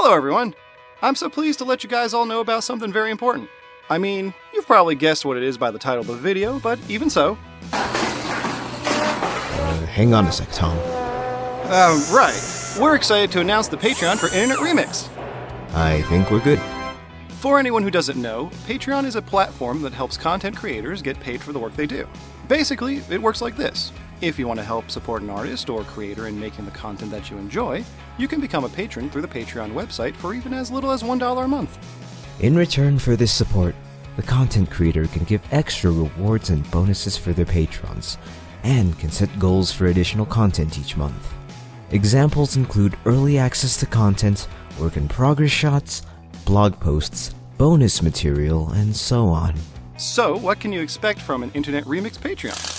Hello, everyone. I'm so pleased to let you guys all know about something very important. I mean, you've probably guessed what it is by the title of the video, but even so. Uh, hang on a sec, Tom. Um, right. We're excited to announce the Patreon for Internet Remix. I think we're good. For anyone who doesn't know, Patreon is a platform that helps content creators get paid for the work they do. Basically, it works like this. If you want to help support an artist or creator in making the content that you enjoy, you can become a patron through the Patreon website for even as little as $1 a month. In return for this support, the content creator can give extra rewards and bonuses for their patrons, and can set goals for additional content each month. Examples include early access to content, work in progress shots, blog posts, bonus material, and so on. So, what can you expect from an Internet Remix Patreon?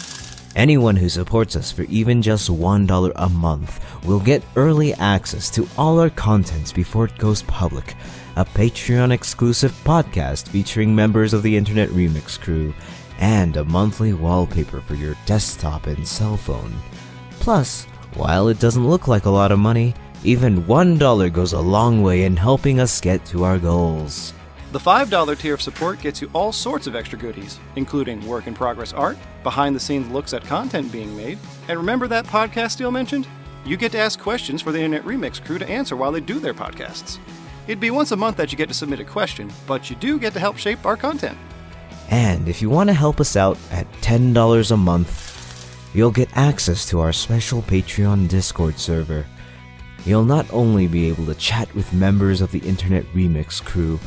Anyone who supports us for even just $1 a month will get early access to all our content before it goes public, a Patreon exclusive podcast featuring members of the Internet Remix crew, and a monthly wallpaper for your desktop and cell phone. Plus, while it doesn't look like a lot of money, even $1 goes a long way in helping us get to our goals. The $5 tier of support gets you all sorts of extra goodies, including work in progress art, behind the scenes looks at content being made, and remember that podcast Steele mentioned? You get to ask questions for the Internet Remix crew to answer while they do their podcasts. It'd be once a month that you get to submit a question, but you do get to help shape our content. And if you want to help us out at $10 a month, you'll get access to our special Patreon Discord server. You'll not only be able to chat with members of the Internet Remix crew,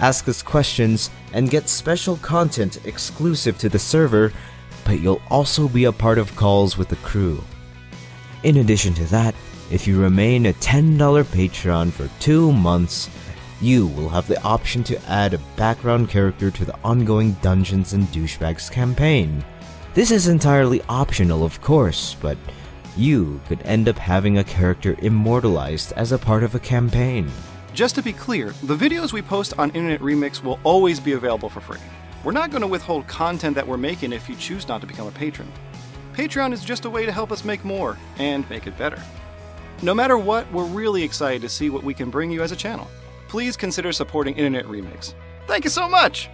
ask us questions, and get special content exclusive to the server, but you'll also be a part of calls with the crew. In addition to that, if you remain a $10 patron for two months, you will have the option to add a background character to the ongoing Dungeons and Douchebags campaign. This is entirely optional, of course, but you could end up having a character immortalized as a part of a campaign. Just to be clear, the videos we post on Internet Remix will always be available for free. We're not going to withhold content that we're making if you choose not to become a patron. Patreon is just a way to help us make more and make it better. No matter what, we're really excited to see what we can bring you as a channel. Please consider supporting Internet Remix. Thank you so much!